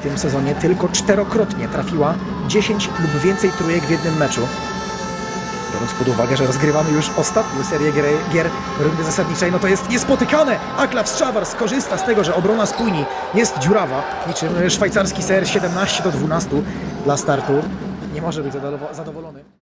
w tym sezonie tylko czterokrotnie trafiła 10 lub więcej trójek w jednym meczu. Biorąc pod uwagę, że rozgrywamy już ostatnią serię gier, gier rundy zasadniczej, no to jest niespotykane! Aklaw Strzawar skorzysta z tego, że obrona spójni jest dziurawa, niczym szwajcarski ser 17 do 12 dla startu. Nie może być zadowolony.